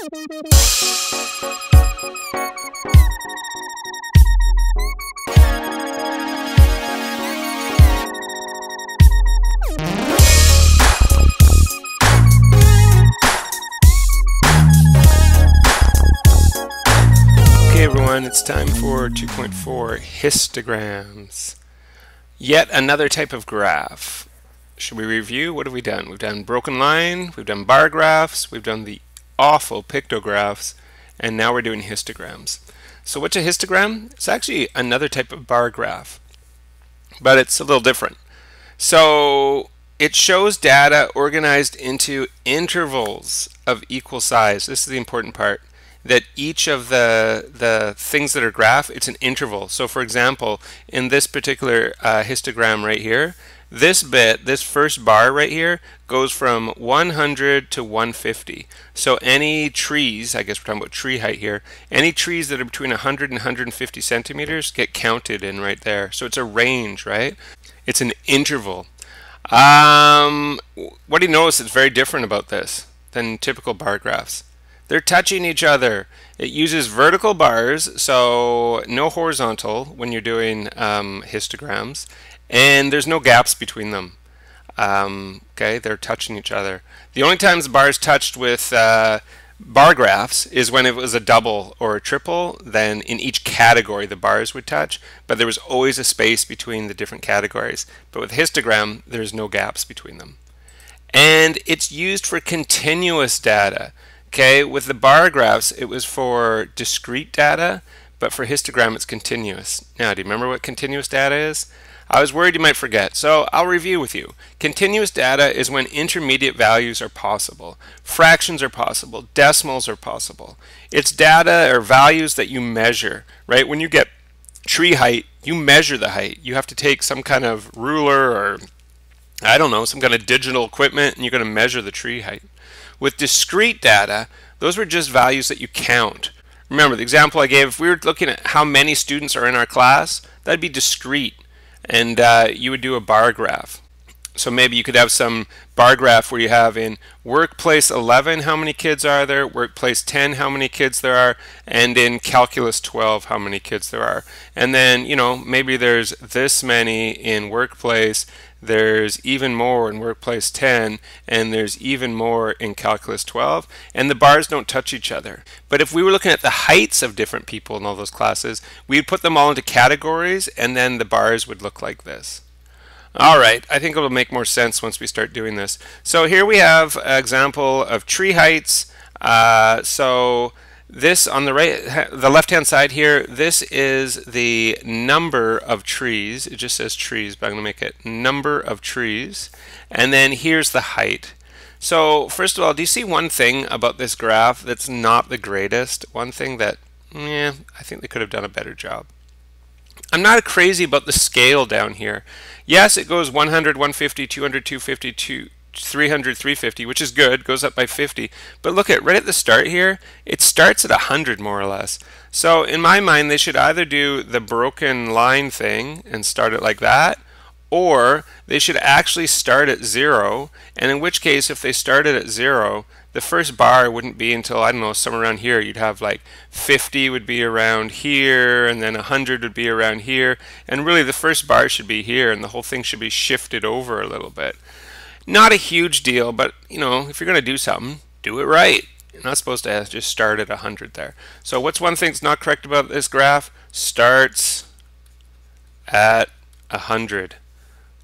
Okay everyone, it's time for 2.4 histograms. Yet another type of graph. Should we review? What have we done? We've done broken line, we've done bar graphs, we've done the awful pictographs, and now we're doing histograms. So what's a histogram? It's actually another type of bar graph, but it's a little different. So it shows data organized into intervals of equal size. This is the important part that each of the the things that are graph it's an interval so for example in this particular uh, histogram right here this bit, this first bar right here, goes from 100 to 150. So any trees, I guess we're talking about tree height here, any trees that are between 100 and 150 centimeters get counted in right there. So it's a range, right? It's an interval. Um, what do you notice is very different about this than typical bar graphs? They're touching each other. It uses vertical bars, so no horizontal when you're doing um, histograms, and there's no gaps between them. Um, okay, they're touching each other. The only times bars touched with uh, bar graphs is when it was a double or a triple, then in each category the bars would touch, but there was always a space between the different categories. But with histogram, there's no gaps between them. And it's used for continuous data. Okay, with the bar graphs, it was for discrete data, but for histogram, it's continuous. Now, do you remember what continuous data is? I was worried you might forget, so I'll review with you. Continuous data is when intermediate values are possible. Fractions are possible. Decimals are possible. It's data or values that you measure, right? When you get tree height, you measure the height. You have to take some kind of ruler or, I don't know, some kind of digital equipment, and you're going to measure the tree height. With discrete data, those were just values that you count. Remember, the example I gave, if we were looking at how many students are in our class, that'd be discrete and uh, you would do a bar graph. So maybe you could have some bar graph where you have in workplace 11 how many kids are there, workplace 10 how many kids there are, and in calculus 12 how many kids there are. And then, you know, maybe there's this many in workplace, there's even more in workplace 10 and there's even more in calculus 12 and the bars don't touch each other. But if we were looking at the heights of different people in all those classes we'd put them all into categories and then the bars would look like this. All right I think it'll make more sense once we start doing this. So here we have an example of tree heights. Uh, so this on the right, the left-hand side here, this is the number of trees. It just says trees, but I'm going to make it number of trees. And then here's the height. So first of all, do you see one thing about this graph that's not the greatest? One thing that, yeah, I think they could have done a better job. I'm not crazy about the scale down here. Yes, it goes 100, 150, 200, 250, 300, 350, which is good, goes up by 50. But look at right at the start here, it starts at 100 more or less. So in my mind, they should either do the broken line thing and start it like that, or they should actually start at zero. And in which case, if they started at zero, the first bar wouldn't be until, I don't know, somewhere around here. You'd have like 50 would be around here, and then 100 would be around here. And really, the first bar should be here, and the whole thing should be shifted over a little bit. Not a huge deal, but you know, if you're going to do something, do it right. You're not supposed to just start at 100 there. So what's one thing that's not correct about this graph? Starts at 100.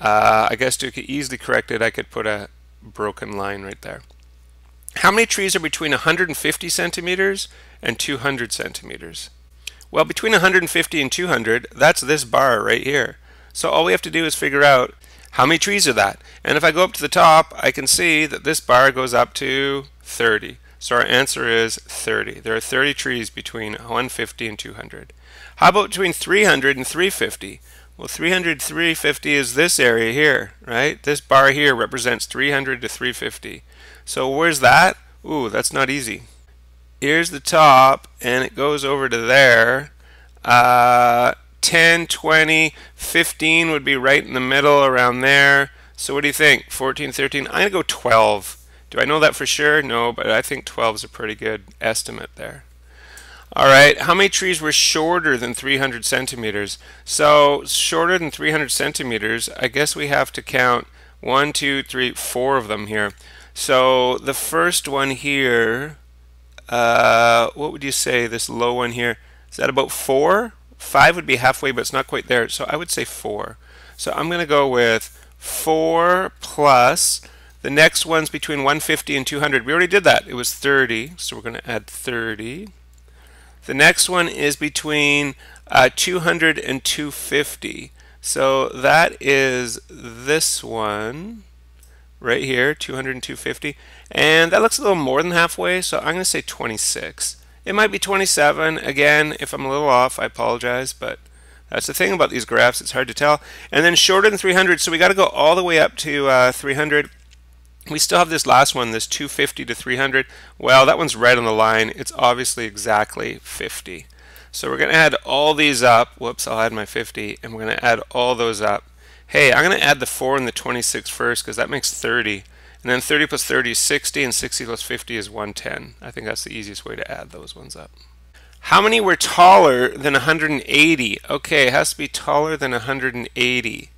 Uh, I guess to easily correct it, I could put a broken line right there. How many trees are between 150 centimeters and 200 centimeters? Well, between 150 and 200, that's this bar right here. So all we have to do is figure out how many trees are that? And if I go up to the top, I can see that this bar goes up to 30. So our answer is 30. There are 30 trees between 150 and 200. How about between 300 and 350? Well, 300 350 is this area here, right? This bar here represents 300 to 350. So where's that? Ooh, that's not easy. Here's the top, and it goes over to there. Uh, 10, 20, 15 would be right in the middle around there. So what do you think? 14, 13? I'm going to go 12. Do I know that for sure? No, but I think 12 is a pretty good estimate there. All right, how many trees were shorter than 300 centimeters? So shorter than 300 centimeters, I guess we have to count one, two, three, four of them here. So the first one here, uh, what would you say, this low one here, is that about four? Five would be halfway, but it's not quite there. So I would say four. So I'm going to go with four plus, the next one's between 150 and 200. We already did that. It was 30, so we're going to add 30. The next one is between uh, 200 and 250. So that is this one right here, 200 and 250. And that looks a little more than halfway, so I'm going to say 26. It might be 27. Again, if I'm a little off, I apologize, but that's the thing about these graphs, it's hard to tell. And then shorter than 300, so we got to go all the way up to uh, 300. We still have this last one, this 250 to 300. Well, that one's right on the line. It's obviously exactly 50. So we're going to add all these up. Whoops, I'll add my 50, and we're going to add all those up. Hey, I'm going to add the 4 and the 26 first because that makes 30. And then 30 plus 30 is 60, and 60 plus 50 is 110. I think that's the easiest way to add those ones up. How many were taller than 180? Okay, it has to be taller than 180.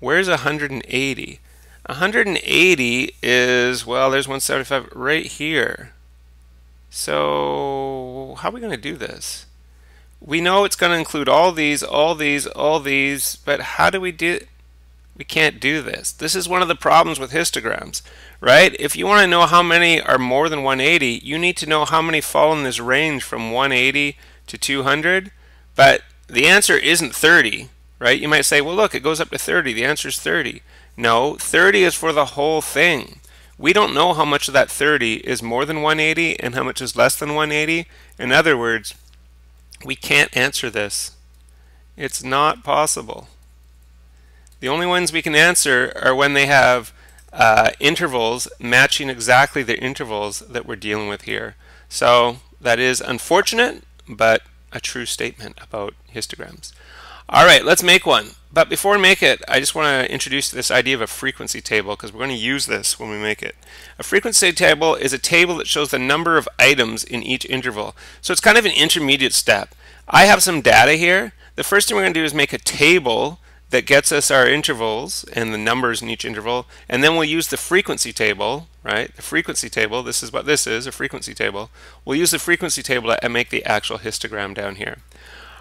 Where's 180? 180 is, well, there's 175 right here. So how are we going to do this? We know it's going to include all these, all these, all these, but how do we do We can't do this. This is one of the problems with histograms, right? If you want to know how many are more than 180, you need to know how many fall in this range from 180 to 200, but the answer isn't 30, right? You might say, well, look, it goes up to 30. The answer is 30. No, 30 is for the whole thing. We don't know how much of that 30 is more than 180 and how much is less than 180. In other words, we can't answer this. It's not possible. The only ones we can answer are when they have uh, intervals matching exactly the intervals that we're dealing with here. So that is unfortunate, but a true statement about histograms. All right, let's make one. But before we make it, I just want to introduce this idea of a frequency table because we're going to use this when we make it. A frequency table is a table that shows the number of items in each interval. So it's kind of an intermediate step. I have some data here. The first thing we're going to do is make a table that gets us our intervals and the numbers in each interval and then we'll use the frequency table right the frequency table this is what this is a frequency table we'll use the frequency table to make the actual histogram down here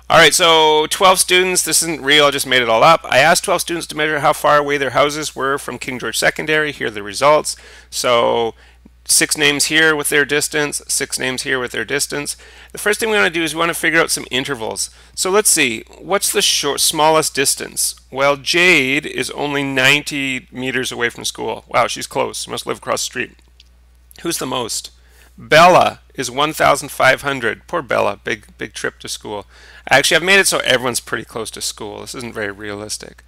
all right, so 12 students, this isn't real, I just made it all up. I asked 12 students to measure how far away their houses were from King George Secondary. Here are the results. So six names here with their distance, six names here with their distance. The first thing we want to do is we want to figure out some intervals. So let's see, what's the short, smallest distance? Well, Jade is only 90 meters away from school. Wow, she's close. She must live across the street. Who's the most? Bella is 1,500. Poor Bella, big big trip to school. Actually, I've made it so everyone's pretty close to school. This isn't very realistic.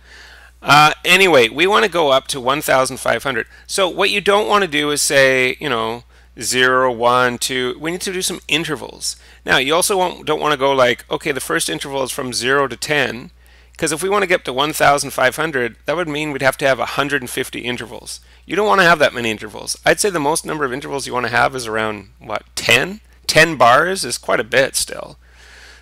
Uh, anyway, we want to go up to 1,500. So what you don't want to do is say, you know, 0, 1, 2. We need to do some intervals. Now, you also don't want to go like, okay, the first interval is from 0 to 10. Because if we want to get up to 1,500, that would mean we'd have to have 150 intervals. You don't want to have that many intervals. I'd say the most number of intervals you want to have is around, what, 10? 10 bars is quite a bit still.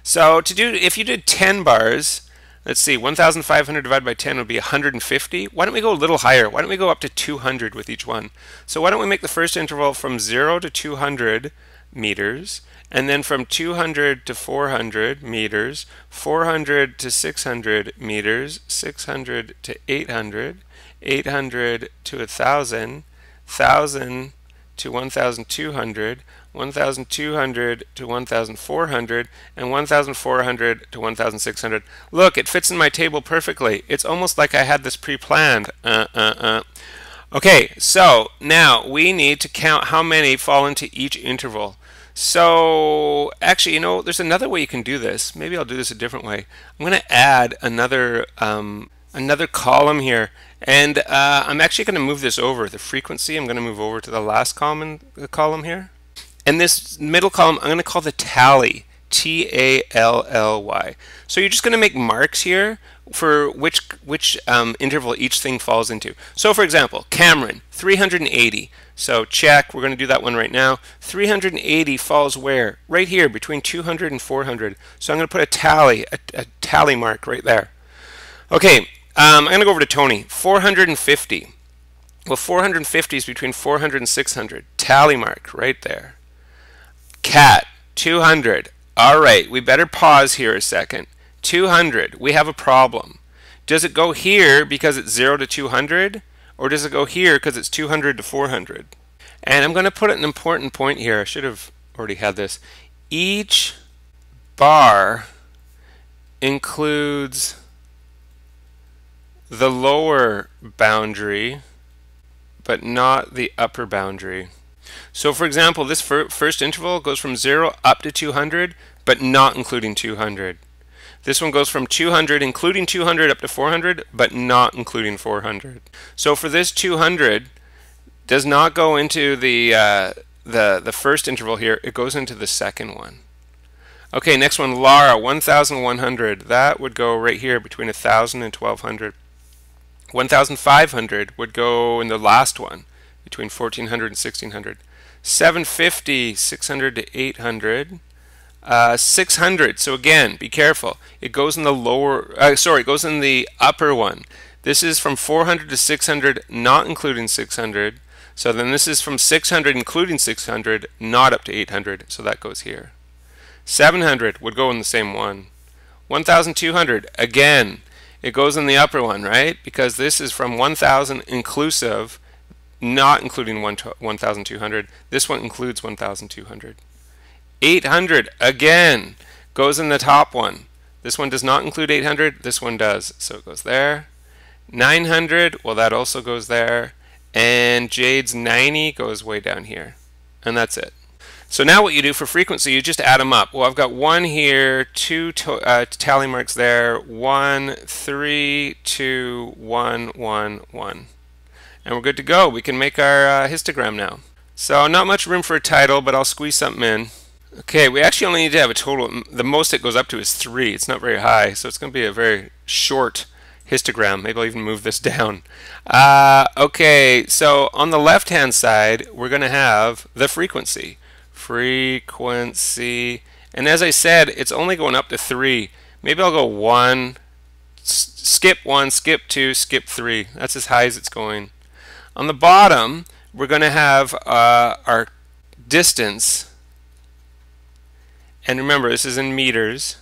So to do, if you did 10 bars, let's see, 1,500 divided by 10 would be 150. Why don't we go a little higher? Why don't we go up to 200 with each one? So why don't we make the first interval from 0 to 200 meters, and then from 200 to 400 meters, 400 to 600 meters, 600 to 800, 800 to 1,000, 1,000 to 1,200, 1,200 to 1,400, and 1,400 to 1,600. Look, it fits in my table perfectly. It's almost like I had this pre-planned. Uh, uh, uh. Okay, so now we need to count how many fall into each interval. So actually, you know, there's another way you can do this. Maybe I'll do this a different way. I'm going to add another um, another column here, and uh, I'm actually going to move this over. The frequency, I'm going to move over to the last column, the column here. And this middle column, I'm going to call the tally. T-A-L-L-Y. So you're just going to make marks here for which which um, interval each thing falls into. So for example, Cameron, 380. So check, we're going to do that one right now. 380 falls where? Right here, between 200 and 400. So I'm going to put a tally, a, a tally mark right there. Okay, um, I'm going to go over to Tony. 450. Well, 450 is between 400 and 600. Tally mark right there. Cat, 200. All right, we better pause here a second. 200, we have a problem. Does it go here because it's 0 to 200? Or does it go here because it's 200 to 400? And I'm going to put an important point here. I should have already had this. Each bar includes the lower boundary, but not the upper boundary. So for example, this fir first interval goes from 0 up to 200, but not including 200. This one goes from 200, including 200, up to 400, but not including 400. So for this 200, does not go into the, uh, the, the first interval here, it goes into the second one. Okay, next one, Lara, 1,100. That would go right here between 1,000 and 1,200. 1,500 would go in the last one, between 1,400 and 1,600. 750, 600 to 800. Uh, 600, so again, be careful. It goes in the lower, uh, sorry, it goes in the upper one. This is from 400 to 600, not including 600. So then this is from 600 including 600, not up to 800, so that goes here. 700 would go in the same one. 1,200, again, it goes in the upper one, right? Because this is from 1,000 inclusive, not including 1,200. This one includes 1,200. 800, again, goes in the top one. This one does not include 800. This one does. So it goes there. 900, well, that also goes there. And Jade's 90 goes way down here. And that's it. So now what you do for frequency, you just add them up. Well, I've got one here, two uh, tally marks there, one, three, two, one, one, one. And we're good to go. We can make our uh, histogram now. So not much room for a title, but I'll squeeze something in. Okay, we actually only need to have a total, the most it goes up to is 3. It's not very high, so it's going to be a very short histogram. Maybe I'll even move this down. Uh, okay, so on the left-hand side, we're going to have the frequency. Frequency. And as I said, it's only going up to 3. Maybe I'll go 1, skip 1, skip 2, skip 3. That's as high as it's going. On the bottom, we're going to have uh, our distance and remember, this is in meters.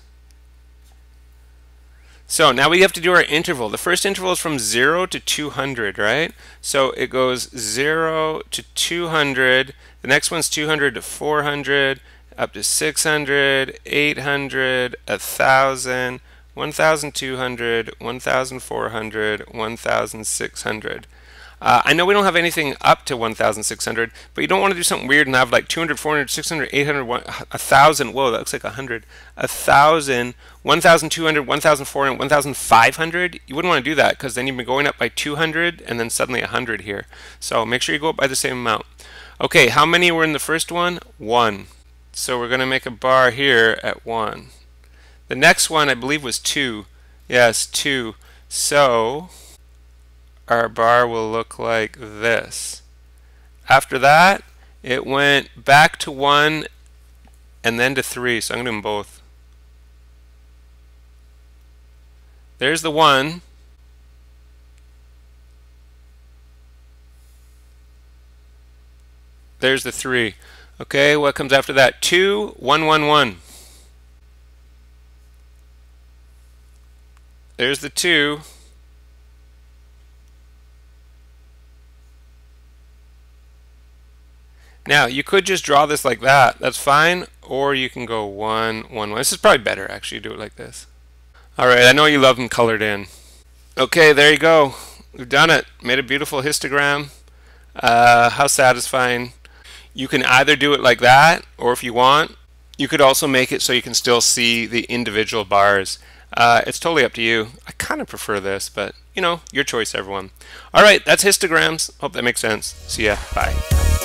So now we have to do our interval. The first interval is from 0 to 200, right? So it goes 0 to 200. The next one's 200 to 400, up to 600, 800, 1,000, 1,200, 1,400, 1,600. Uh, I know we don't have anything up to 1,600, but you don't want to do something weird and have like 200, 400, 600, 800, 1,000. Whoa, that looks like 100. 1,000, 1,200, 1,400, 1,500. You wouldn't want to do that because then you've been going up by 200 and then suddenly 100 here. So make sure you go up by the same amount. Okay, how many were in the first one? One. So we're going to make a bar here at 1. The next one I believe was 2. Yes, 2. So our bar will look like this. After that, it went back to 1 and then to 3, so I'm going to do them both. There's the 1. There's the 3. Okay, what comes after that? 2, 1, 1, 1. There's the 2. Now, you could just draw this like that. That's fine. Or you can go one, one, one. This is probably better, actually, do it like this. All right, I know you love them colored in. Okay, there you go. We've done it. Made a beautiful histogram. Uh, how satisfying. You can either do it like that, or if you want, you could also make it so you can still see the individual bars. Uh, it's totally up to you. I kind of prefer this, but, you know, your choice, everyone. All right, that's histograms. Hope that makes sense. See ya. Bye.